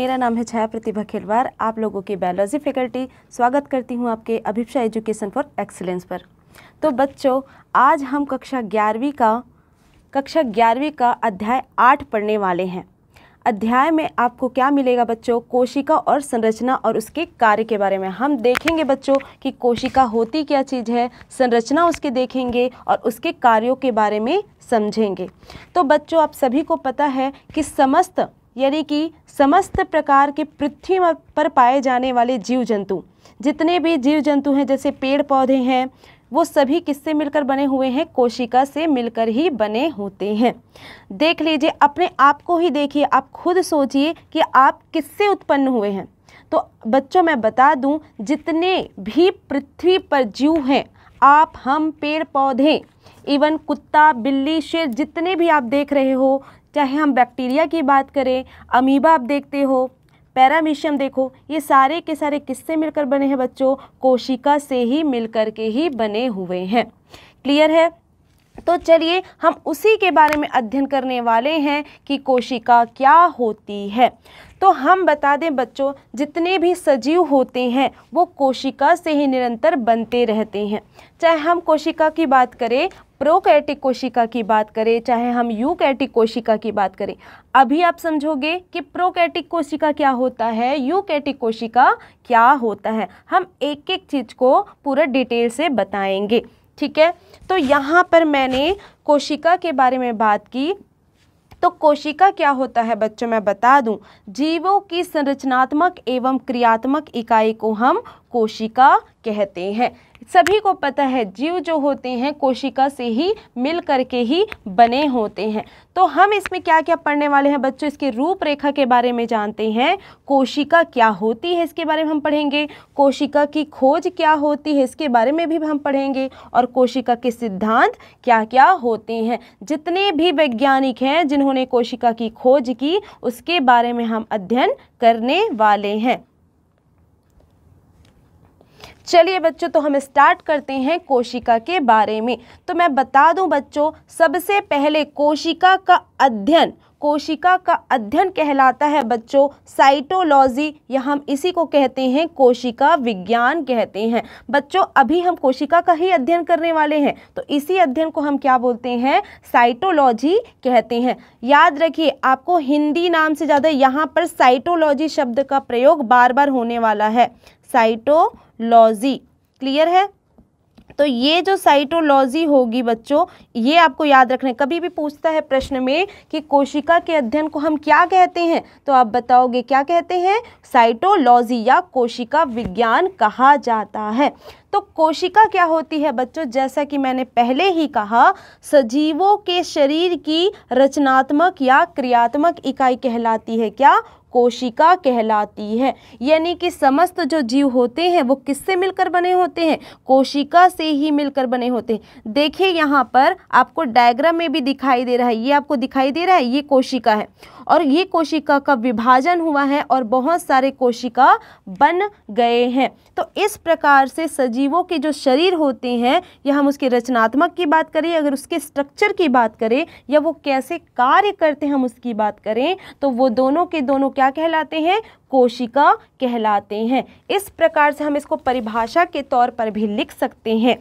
मेरा नाम है छाया प्रतिभा खिलवार। आप लोगों की बायोलॉजी फैकल्टी स्वागत करती हूँ आपके अभिप्सा एजुकेशन फॉर एक्सीलेंस पर। तो बच्चों, आज हम कक्षा ग्यारहवीं का, कक्षा ग्यारहवीं का अध्याय आठ पढ़ने वाले हैं। अध्याय में आपको क्या मिलेगा बच्चों? कोशिका और संरचना और उसके कार्य के बारे में हम देखेंगे बच्चों कि कोशिका होती क्या चीज़ है, संरचना उसके देखेंगे और उसके कार्यों के बारे में समझेंगे। तो बच्चों, आप सभी को पता है कि समस्त यानी कि समस्त प्रकार के पृथ्वी पर पाए जाने वाले जीव जंतु जितने भी जीव जंतु हैं, जैसे पेड़ पौधे हैं, वो सभी किससे मिलकर बने हुए हैं? कोशिका से मिलकर ही बने होते हैं। देख लीजिए, अपने आप को ही देखिए, आप खुद सोचिए कि आप किससे उत्पन्न हुए हैं। तो बच्चों, मैं बता दूँ, जितने भी पृथ्वी पर जीव हैं, आप, हम पेड़ पौधे इवन कुत्ता, बिल्ली, शेर, जितने भी आप देख रहे हो चाहे हम बैक्टीरिया की बात करें, अमीबा आप देखते हो, पैरामीशियम देखो, ये सारे के सारे किससे मिलकर बने हैं बच्चों? कोशिका से ही मिलकर के ही बने हुए हैं। क्लियर है? तो चलिए हम उसी के बारे में अध्ययन करने वाले हैं कि कोशिका क्या होती है। तो हम बता दें बच्चों, जितने भी सजीव होते हैं, वो कोशिका से ही निरंतर बनते रहते हैं। चाहे हम कोशिका की बात करें प्रोकैटिक कोशिका की बात करें, चाहे हम यूकैटिक कोशिका की बात करें, अभी आप समझोगे कि प्रोकैटिक कोशिका क्या होता है यूकैटिक कोशिका क्या होता है। हम एक एक चीज़ को पूरा डिटेल से बताएँगे, ठीक है? तो यहाँ पर मैंने कोशिका के बारे में बात की तो कोशिका क्या होता है बच्चों, मैं बता दूँ। जीवों की संरचनात्मक एवं क्रियात्मक इकाई को हम कोशिका कहते हैं। सभी को पता है, जीव जो होते हैं कोशिका से ही मिल करके ही बने होते हैं। तो हम इसमें क्या क्या पढ़ने वाले हैं बच्चों? इसके रूपरेखा के बारे में जानते हैं। कोशिका क्या होती है इसके बारे में हम पढ़ेंगे। कोशिका की खोज क्या होती है इसके बारे में भी हम पढ़ेंगे। और कोशिका के सिद्धांत क्या क्या होते हैं? जितने भी वैज्ञानिक हैं जिन्होंने कोशिका की खोज की, उसके बारे में हम अध्ययन करने वाले हैं। चलिए बच्चों तो हम स्टार्ट करते हैं कोशिका के बारे में। तो मैं बता दूँ बच्चों, सबसे पहले कोशिका का अध्ययन कोशिका का अध्ययन कहलाता है। बच्चों साइटोलॉजी या हम इसी को कहते हैं, कोशिका विज्ञान कहते हैं। बच्चों, अभी हम कोशिका का ही अध्ययन करने वाले हैं तो इसी अध्ययन को हम क्या बोलते हैं? साइटोलॉजी कहते हैं। याद रखिए, आपको हिंदी नाम से ज़्यादा यहाँ पर साइटोलॉजी शब्द का प्रयोग बार बार होने वाला है। साइटोलॉजी क्लियर है? तो ये जो साइटोलॉजी होगी बच्चों, ये आपको याद रखना कभी भी पूछता है प्रश्न में कि कोशिका के अध्ययन को हम क्या कहते हैं तो आप बताओगे, क्या कहते हैं? साइटोलॉजी या कोशिका विज्ञान कहा जाता है। तो कोशिका क्या होती है बच्चों? जैसा कि मैंने पहले ही कहा, सजीवों के शरीर की रचनात्मक या क्रियात्मक इकाई कहलाती है। क्या? कोशिका कहलाती है। यानी कि समस्त जो जीव होते हैं, वो किससे मिलकर बने होते हैं? कोशिका से ही मिलकर बने होते हैं। देखिए यहाँ पर आपको डायग्राम में भी दिखाई दे रहा है, ये आपको दिखाई दे रहा है, ये कोशिका है। और ये कोशिका का विभाजन हुआ है और बहुत सारे कोशिका बन गए हैं। तो इस प्रकार से सजीवों के जो शरीर होते हैं, या हम उसके रचनात्मक की बात करें, अगर उसके स्ट्रक्चर की बात करें, या वो कैसे कार्य करते हैं हम उसकी बात करें तो वो दोनों के दोनों क्या कहलाते हैं? कोशिका कहलाते हैं। इस प्रकार से हम इसको परिभाषा के तौर पर भी लिख सकते हैं।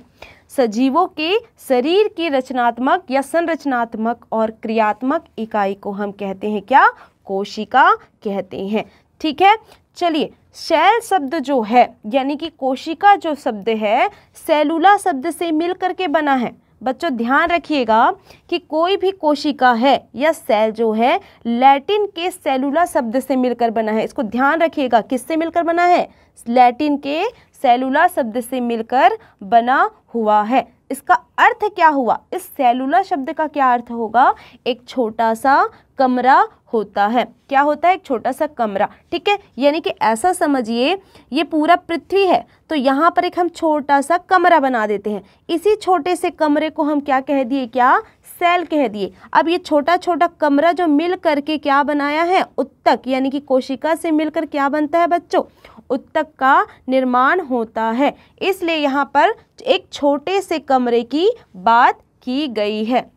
सजीवों के शरीर की रचनात्मक या संरचनात्मक और क्रियात्मक इकाई को हम कहते हैं क्या? कोशिका कहते हैं। ठीक है? चलिए सेल शब्द जो है, यानी कि कोशिका जो शब्द है, सेलुला शब्द से मिल करके बना है। बच्चों, ध्यान रखिएगा कि कोई भी कोशिका है या सेल जो है, लैटिन के सेलुला शब्द से मिलकर बना है। इसको ध्यान रखिएगा, किससे मिलकर बना है? लैटिन के सेलुला शब्द से मिलकर बना हुआ है। इसका अर्थ क्या हुआ? इस सेलुला शब्द का क्या अर्थ होगा? एक छोटा सा कमरा होता है। क्या होता है? एक छोटा सा कमरा। ठीक है? यानी कि ऐसा समझिए, ये पूरा पृथ्वी है तो यहाँ पर एक हम छोटा सा कमरा बना देते हैं। इसी छोटे से कमरे को हम क्या कह दिए? क्या? सेल कह दिए। अब ये छोटा छोटा कमरा जो मिल करके क्या बनाया है? उत्तक, यानी कि कोशिका से मिलकर क्या बनता है बच्चों? उत्तक का निर्माण होता है। इसलिए यहाँ पर एक छोटे से कमरे की बात की गई है।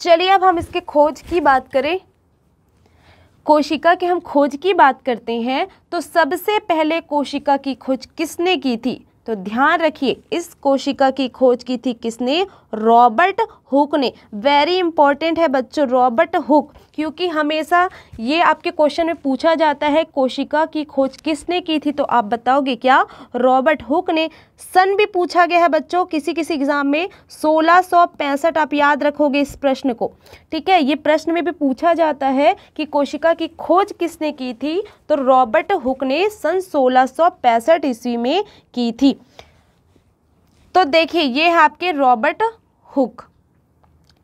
चलिए अब हम इसके खोज की बात करें। कोशिका के हम खोज की बात करते हैं तो सबसे पहले कोशिका की खोज किसने की थी? तो ध्यान रखिए, इस कोशिका की खोज की थी किसने? रॉबर्ट हुक ने। वेरी इंपॉर्टेंट है बच्चों, रॉबर्ट हुक, क्योंकि हमेशा ये आपके क्वेश्चन में पूछा जाता है कोशिका की खोज किसने की थी तो आप बताओगे क्या? रॉबर्ट हुक ने। सन भी पूछा गया है बच्चों किसी किसी एग्ज़ाम में सोलह आप याद रखोगे इस प्रश्न को। ठीक है, ये प्रश्न में भी पूछा जाता है कि कोशिका की खोज किसने की थी तो रॉबर्ट हुक ने सन सोलह ईस्वी में की थी। तो देखिए, ये है आपके रॉबर्ट हुक।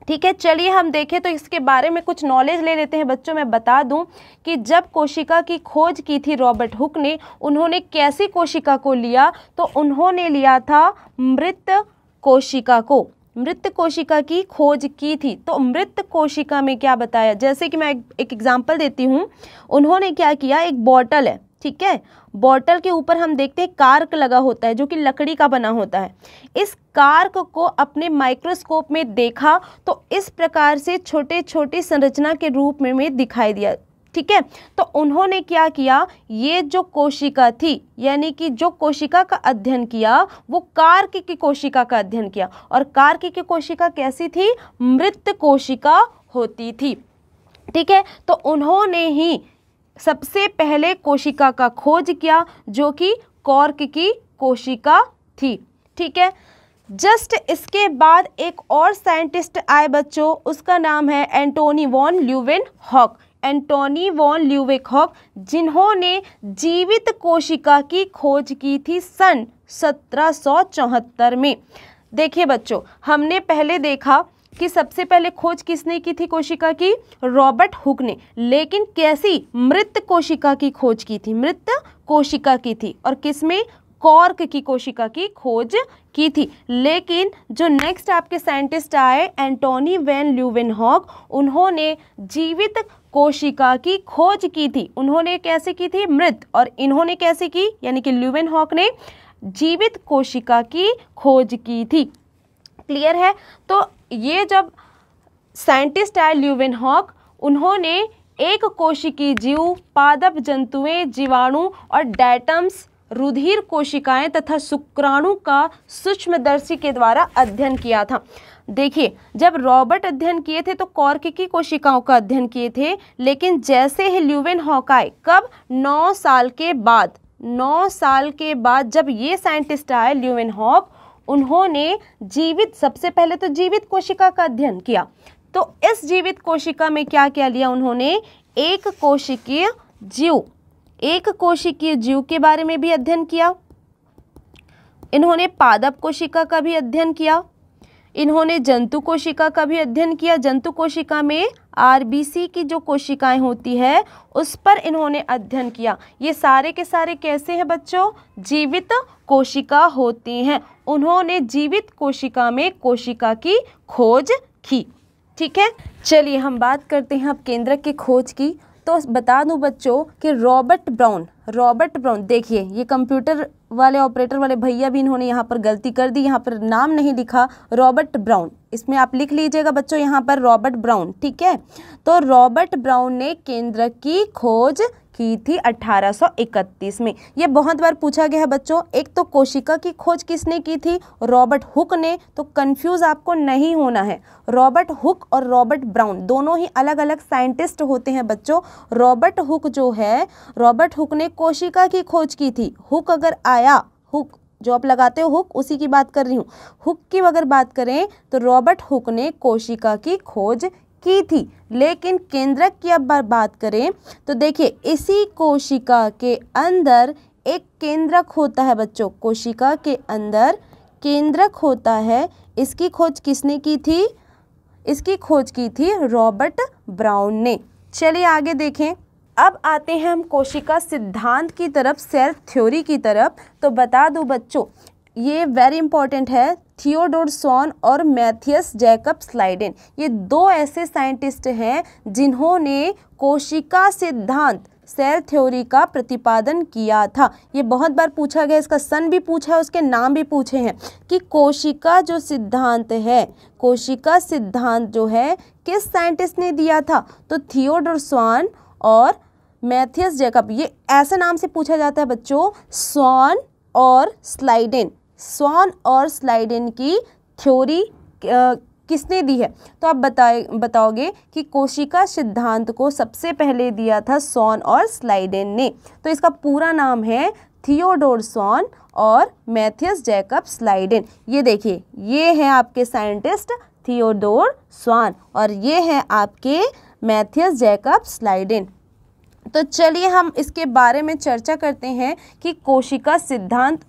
ठीक है, चलिए हम देखें तो इसके बारे में कुछ नॉलेज ले लेते हैं। बच्चों, मैं बता दूँ कि जब कोशिका की खोज की थी रॉबर्ट हुक ने, उन्होंने कैसी कोशिका को लिया? तो उन्होंने लिया था मृत कोशिका को। मृत कोशिका की खोज की थी। तो मृत कोशिका में क्या बताया? जैसे कि मैं एक एग्जांपल देती हूँ। उन्होंने क्या किया? एक बॉटल है, ठीक है? बॉटल के ऊपर हम देखते हैं कार्क लगा होता है जो कि लकड़ी का बना होता है। इस कार्क को अपने माइक्रोस्कोप में देखा तो इस प्रकार से छोटे छोटे संरचना के रूप में, में दिखाई दिया ठीक है? तो उन्होंने क्या किया? ये जो कोशिका थी यानी कि जो कोशिका का अध्ययन किया वो कार्क की कोशिका का अध्ययन किया। और कार्क की कोशिका कैसी थी? मृत कोशिका होती थी ठीक है? तो उन्होंने ही सबसे पहले कोशिका का खोज किया, जो कि कॉर्क की कोशिका थी। ठीक है? जस्ट इसके बाद एक और साइंटिस्ट आए बच्चों, उसका नाम है Antonie van Leeuwenhoek. Antonie van Leeuwenhoek, जिन्होंने जीवित कोशिका की खोज की थी सन सत्रह सौ चौहत्तर में। देखिए बच्चों, हमने पहले देखा कि सबसे पहले खोज किसने की थी कोशिका की? रॉबर्ट हुक ने। लेकिन कैसी मृत कोशिका की खोज की थी? मृत कोशिका की थी। और किसमें? कॉर्क की कोशिका की खोज की थी। लेकिन जो नेक्स्ट आपके साइंटिस्ट आए एंटोनी वैन ल्यूवेन हॉक उन्होंने जीवित कोशिका की खोज की थी। उन्होंने कैसे की थी? मृत। और इन्होंने कैसे की? यानी कि ल्यूवेन हॉक ने जीवित कोशिका की खोज की थी। क्लियर है? तो ये जब साइंटिस्ट आए ल्यूविन हॉक, उन्होंने एक कोशिकी जीव, पादप जंतुएँ, जीवाणु और डायटम्स रुधिर कोशिकाएँ तथा शुक्राणु का सूक्ष्मदर्शी के द्वारा अध्ययन किया था। देखिए, जब रॉबर्ट अध्ययन किए थे तो कॉर्क की कोशिकाओं का अध्ययन किए थे, लेकिन जैसे ही ल्यूविन हॉक आए, कब? नौ साल के बाद। नौ साल के बाद जब ये साइंटिस्ट आए ल्यूविन हॉक उन्होंने जीवित, सबसे पहले तो जीवित कोशिका का अध्ययन किया। तो इस जीवित कोशिका में क्या क्या लिया उन्होंने? एक कोशिकीय जीव। एक कोशिकीय जीव के बारे में भी अध्ययन किया। इन्होंने पादप कोशिका का भी अध्ययन किया। इन्होंने जंतु कोशिका का भी अध्ययन किया। जंतु कोशिका में आरबीसी की जो कोशिकाएँ होती है, उस पर इन्होंने अध्ययन किया। ये सारे के सारे कैसे हैं बच्चों? जीवित कोशिका होती हैं। उन्होंने जीवित कोशिका में कोशिका की खोज की। ठीक है? चलिए हम बात करते हैं अब केंद्रक की खोज की। तो बता दूँ बच्चों कि रॉबर्ट ब्राउन रॉबर्ट ब्राउन, देखिए, ये कंप्यूटर वाले ऑपरेटर वाले भैया भी इन्होंने यहाँ पर गलती कर दी, यहाँ पर नाम नहीं लिखा, रॉबर्ट ब्राउन। इसमें आप लिख लीजिएगा बच्चों यहाँ पर रॉबर्ट ब्राउन, ठीक है? तो रॉबर्ट ब्राउन ने केंद्र की खोज की थी 1831 में। ये बहुत बार पूछा गया है बच्चों, एक तो कोशिका की खोज किसने की थी? रॉबर्ट हुक ने। तो कंफ्यूज आपको नहीं होना है। रॉबर्ट हुक और रॉबर्ट ब्राउन दोनों ही अलग अलग साइंटिस्ट होते हैं बच्चों। रॉबर्ट हुक जो है, रॉबर्ट हुक ने कोशिका की खोज की थी। हुक अगर आया, हुक, जो आप लगाते हो हुक, उसी की बात कर रही हूँ। हुक की अगर बात करें तो रॉबर्ट हुक ने कोशिका की खोज की थी। लेकिन केंद्रक की अब बात करें तो देखिए, इसी कोशिका के अंदर एक केंद्रक होता है बच्चों। कोशिका के अंदर केंद्रक होता है। इसकी खोज किसने की थी? इसकी खोज की थी रॉबर्ट ब्राउन ने। चलिए आगे देखें। अब आते हैं हम कोशिका सिद्धांत की तरफ़, सेल्फ थ्योरी की तरफ़। तो बता दो बच्चों, ये वेरी इंपॉर्टेंट है। थियोडोर सॉन और मैथियस जैकब स्लाइडेन। ये दो ऐसे साइंटिस्ट हैं जिन्होंने कोशिका सिद्धांत, सेल थ्योरी का प्रतिपादन किया था। ये बहुत बार पूछा गया, इसका सन भी पूछा है उसके नाम भी पूछे हैं कि कोशिका जो सिद्धांत है, कोशिका सिद्धांत जो है, किस साइंटिस्ट ने दिया था? तो थियोडोर स्वान और मैथियस जैकब, ये ऐसे नाम से पूछा जाता है बच्चों स्वान और स्लाइडेन। स्वान और स्लाइडेन की थ्योरी किसने दी है? तो आप बताए, बताओगे कि कोशिका सिद्धांत को सबसे पहले दिया था सॉन और स्लाइडेन ने। तो इसका पूरा नाम है थियोडोर सॉन और मैथियस जैकब स्लाइडेन। ये देखिए, ये हैं आपके साइंटिस्ट थियोडोर स्वान और ये हैं आपके मैथियस जैकब स्लाइडेन। तो चलिए हम इसके बारे में चर्चा करते हैं कि कोशिका सिद्धांत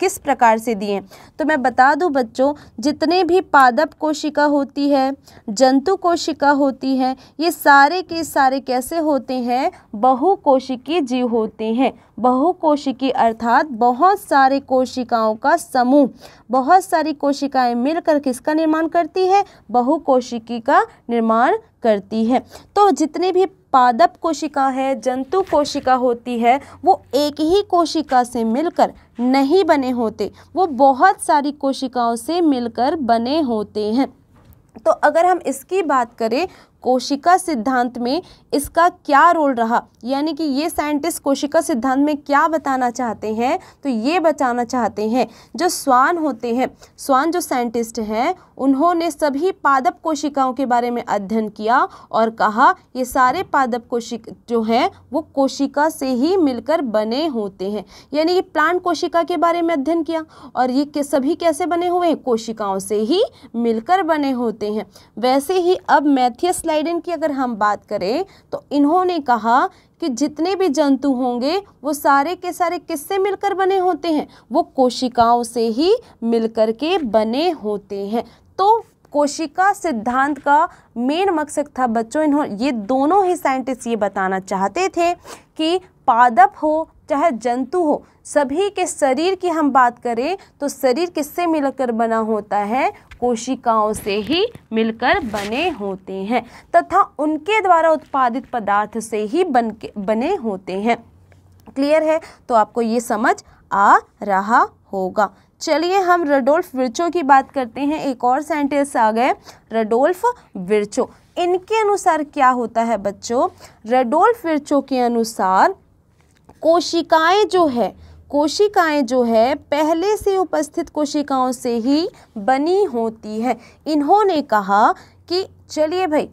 किस प्रकार से दिए तो मैं बता दूँ बच्चों, जितने भी पादप कोशिका होती है, जंतु कोशिका होती है, ये सारे के सारे कैसे होते हैं? बहुकोशिकीय जीव होते हैं। बहुकोशिकी अर्थात बहुत सारे कोशिकाओं का समूह। बहुत सारी कोशिकाएँ मिलकर किसका निर्माण करती है? बहुकोशिकी का निर्माण करती है। तो जितने भी पादप कोशिका है, जंतु कोशिका होती है, वो एक ही कोशिका से मिलकर नहीं बने होते। वो बहुत सारी कोशिकाओं से मिलकर बने होते हैं। तो अगर हम इसकी बात करें कोशिका सिद्धांत में इसका क्या रोल रहा? यानी कि ये साइंटिस्ट कोशिका सिद्धांत में क्या बताना चाहते हैं? तो ये बताना चाहते हैं, जो स्वान होते हैं, स्वान जो साइंटिस्ट हैं, उन्होंने सभी पादप कोशिकाओं के बारे में अध्ययन किया और कहा, ये सारे पादप कोशिक जो हैं, वो कोशिका से ही मिलकर बने होते हैं। यानी कि प्लांट कोशिका के बारे में अध्ययन किया और ये के सभी कैसे बने हुए हैं? कोशिकाओं से ही मिलकर बने होते हैं। वैसे ही अब मैथियस स्लाइडन की अगर हम बात करें तो इन्होंने कहा कि जितने भी जंतु होंगे, वो सारे के सारे किससे मिलकर बने होते हैं? वो कोशिकाओं से ही मिलकर के बने होते हैं। तो कोशिका सिद्धांत का मेन मकसद था, बच्चों, इन्हों, ये दोनों ही साइंटिस्ट ये बताना चाहते थे कि पादप हो चाहे जंतु हो, सभी के शरीर की हम बात करें तो शरीर किससे मिलकर बना होता है? कोशिकाओं से ही मिलकर बने होते हैं तथा उनके द्वारा उत्पादित पदार्थ से ही बन बने होते हैं। क्लियर है? तो आपको ये समझ आ रहा होगा। चलिए हम रडोल्फ विर्चो की बात करते हैं। एक और साइंटिस्ट आ गए, रडोल्फ विर्चो। इनके अनुसार क्या होता है बच्चों? रडोल्फ विर्चो के अनुसार कोशिकाएँ जो है, कोशिकाएँ जो है, पहले से उपस्थित कोशिकाओं से ही बनी होती है। इन्होंने कहा कि, चलिए भाई,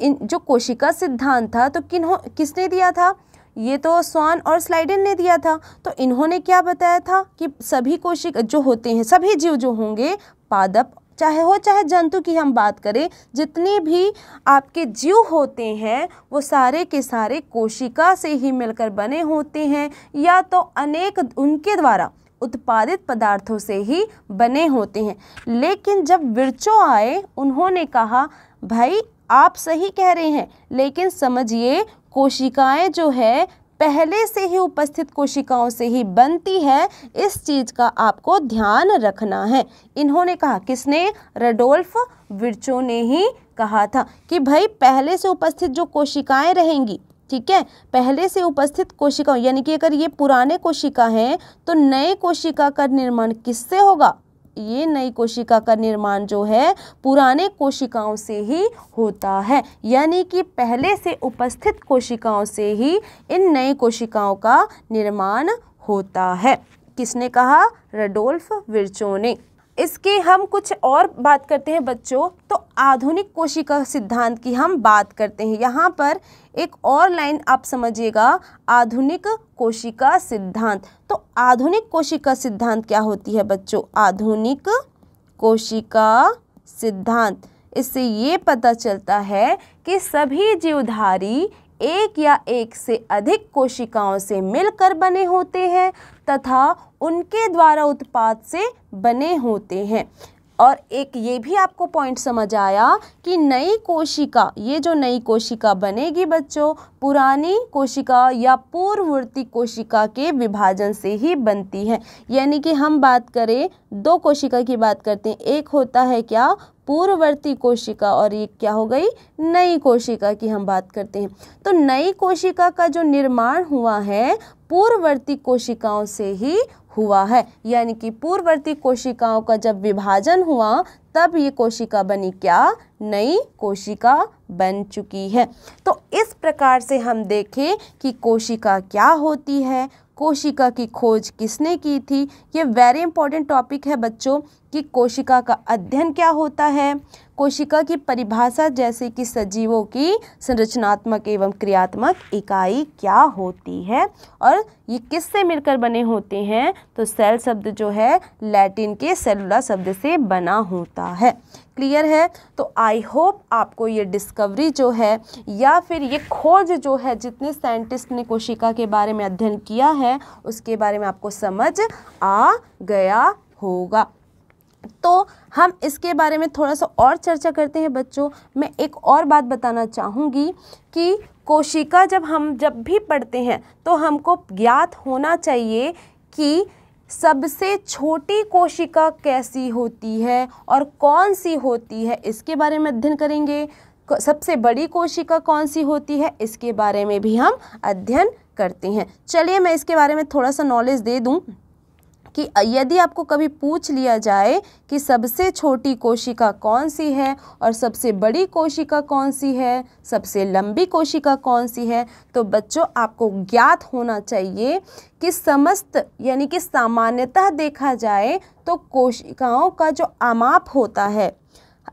इन जो कोशिका सिद्धांत था तो किन्हों, किसने दिया था? ये तो स्वान और स्लाइडन ने दिया था। तो इन्होंने क्या बताया था कि सभी कोशिका जो होते हैं, सभी जीव जो होंगे, पादप चाहे हो, चाहे जंतु की हम बात करें, जितने भी आपके जीव होते हैं, वो सारे के सारे कोशिका से ही मिलकर बने होते हैं, या तो अनेक उनके द्वारा उत्पादित पदार्थों से ही बने होते हैं। लेकिन जब विरचो आए, उन्होंने कहा, भाई, आप सही कह रहे हैं, लेकिन समझिए, कोशिकाएँ जो है पहले से ही उपस्थित कोशिकाओं से ही बनती है। इस चीज़ का आपको ध्यान रखना है। इन्होंने कहा, किसने? रडोल्फ विर्चो ने ही कहा था कि भाई, पहले से उपस्थित जो कोशिकाएँ रहेंगी, ठीक है? पहले से उपस्थित कोशिकाओं, यानी कि अगर ये पुराने कोशिका हैं तो नए कोशिका का निर्माण किससे होगा? ये नई कोशिका का निर्माण जो है, पुराने कोशिकाओं से ही होता है। यानी कि पहले से उपस्थित कोशिकाओं से ही इन नई कोशिकाओं का निर्माण होता है। किसने कहा? रडोल्फ विरचो ने। इसके हम कुछ और बात करते हैं बच्चों। तो आधुनिक कोशिका सिद्धांत की हम बात करते हैं। यहाँ पर एक और लाइन आप समझिएगा, आधुनिक कोशिका सिद्धांत। तो आधुनिक कोशिका सिद्धांत क्या होती है बच्चों? आधुनिक कोशिका सिद्धांत। इससे ये पता चलता है कि सभी जीवधारी एक या एक से अधिक कोशिकाओं से मिलकर बने होते हैं। तथा उनके द्वारा उत्पाद से बने होते हैं। और एक ये भी आपको पॉइंट समझ आया कि नई कोशिका, ये जो नई कोशिका बनेगी बच्चों, पुरानी कोशिका या पूर्ववर्ती कोशिका के विभाजन से ही बनती है। यानी कि हम बात करें, दो कोशिका की बात करते हैं। एक होता है क्या? पूर्ववर्ती कोशिका और ये क्या हो गई? नई कोशिका की हम बात करते हैं। तो नई कोशिका का जो निर्माण हुआ है, पूर्ववर्ती कोशिकाओं से ही हुआ है। यानी कि पूर्ववर्ती कोशिकाओं का जब विभाजन हुआ, तब ये कोशिका बनी क्या? नई कोशिका बन चुकी है। तो इस प्रकार से हम देखें कि कोशिका क्या होती है, कोशिका की खोज किसने की थी? ये वेरी इंपॉर्टेंट टॉपिक है बच्चों। कि कोशिका का अध्ययन क्या होता है? कोशिका की परिभाषा जैसे कि सजीवों की संरचनात्मक एवं क्रियात्मक इकाई क्या होती है? और ये किससे मिलकर बने होते हैं? तो सेल शब्द जो है, लैटिन के सेलुला शब्द से बना होता है। क्लियर है? तो आई होप आपको ये डिस्कवरी जो है, या फिर ये खोज जो है, जितने साइंटिस्ट ने कोशिका के बारे में अध्ययन किया है, उसके बारे में आपको समझ आ गया होगा। तो हम इसके बारे में थोड़ा सा और चर्चा करते हैं बच्चों। मैं एक और बात बताना चाहूँगी कि कोशिका जब हम जब भी पढ़ते हैं तो हमको ज्ञात होना चाहिए कि सबसे छोटी कोशिका कैसी होती है और कौन सी होती है, इसके बारे में अध्ययन करेंगे। सबसे बड़ी कोशिका कौन सी होती है, इसके बारे में भी हम अध्ययन करते हैं। चलिए मैं इसके बारे में थोड़ा सा नॉलेज दे दूँ। कि यदि आपको कभी पूछ लिया जाए कि सबसे छोटी कोशिका कौन सी है और सबसे बड़ी कोशिका कौन सी है, सबसे लंबी कोशिका कौन सी है तो बच्चों, आपको ज्ञात होना चाहिए कि समस्त, यानी कि सामान्यतः देखा जाए तो कोशिकाओं का जो आमाप होता है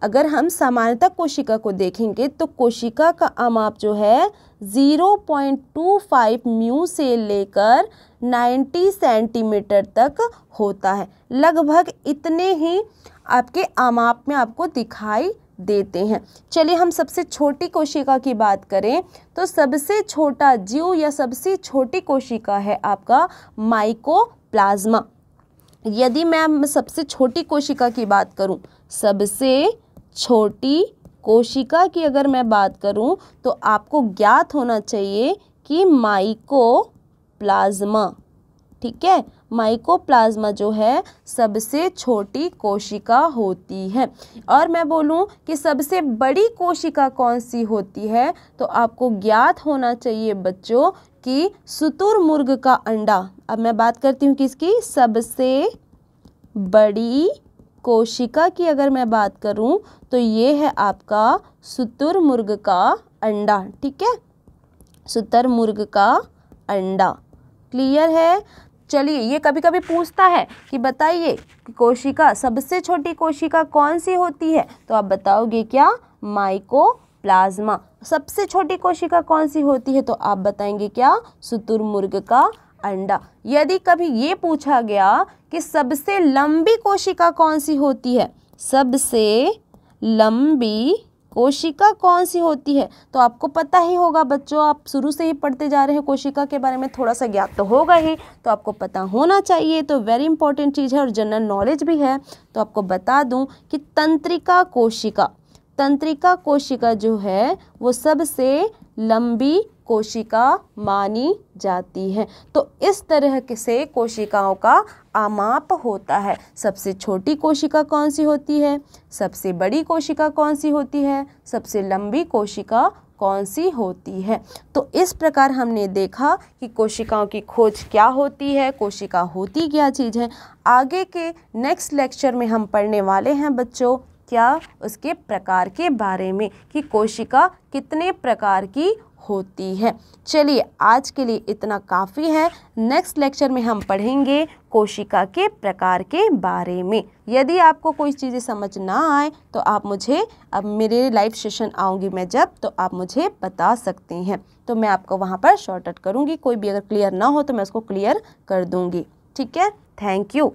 अगर हम सामान्यतः कोशिका को देखेंगे तो कोशिका का आमाप जो है 0.25 म्यू से लेकर 90 सेंटीमीटर तक होता है। लगभग इतने ही आपके आमाप में आपको दिखाई देते हैं। चलिए हम सबसे छोटी कोशिका की बात करें तो सबसे छोटा जीव या सबसे छोटी कोशिका है आपका माइकोप्लाज्मा। यदि मैं सबसे छोटी कोशिका की बात करूँ, सबसे छोटी कोशिका की अगर मैं बात करूँ तो आपको ज्ञात होना चाहिए कि माइको प्लाज्मा ठीक है? माइकोप्लाज्मा जो है, सबसे छोटी कोशिका होती है। और मैं बोलूँ कि सबसे बड़ी कोशिका कौन सी होती है तो आपको ज्ञात होना चाहिए बच्चों कि सुतुरमुर्ग का अंडा, अब मैं बात करती हूँ किसकी? सबसे बड़ी कोशिका की अगर मैं बात करूँ तो ये है आपका सुतुरमुर्ग का अंडा, ठीक है? सुतुरमुर्ग का अंडा। क्लियर है? चलिए, ये कभी कभी पूछता है कि बताइए कोशिका, सबसे छोटी कोशिका कौन सी होती है? तो आप बताओगे क्या? माइको प्लाज्मा सबसे छोटी कोशिका कौन सी होती है? तो आप बताएँगे क्या? सुतुरमुर्ग का अंडा। यदि कभी ये पूछा गया कि सबसे लंबी कोशिका कौन सी होती है? सबसे लंबी कोशिका कौन सी होती है? तो आपको पता ही होगा बच्चों, आप शुरू से ही पढ़ते जा रहे हैं कोशिका के बारे में थोड़ा सा ज्ञात तो होगा ही तो आपको पता होना चाहिए। तो वेरी इंपॉर्टेंट चीज़ है और जनरल नॉलेज भी है। तो आपको बता दूँ कि तंत्रिका कोशिका तंत्रिका कोशिका जो है, वो सबसे लंबी कोशिका मानी जाती है। तो इस तरह से कोशिकाओं का आमाप होता है। सबसे छोटी कोशिका कौन सी होती है? सबसे बड़ी कोशिका कौन सी होती है? सबसे लंबी कोशिका कौन सी होती है? तो इस प्रकार हमने देखा कि कोशिकाओं की खोज क्या होती है, कोशिका होती क्या चीज़ है। आगे के नेक्स्ट लेक्चर में हम पढ़ने वाले हैं बच्चों। क्या उसके प्रकार के बारे में कि कोशिका कितने प्रकार की होती है। चलिए आज के लिए इतना काफ़ी है। नेक्स्ट लेक्चर में हम पढ़ेंगे कोशिका के प्रकार के बारे में। यदि आपको कोई चीज़ें समझ ना आए तो आप मुझे, अब मेरे लाइव सेशन आऊँगी मैं जब तो आप मुझे बता सकते हैं। तो मैं आपको वहाँ पर शॉर्ट आउट करूँगी। कोई भी अगर क्लियर ना हो तो मैं उसको क्लियर कर दूँगी। ठीक है? Thank you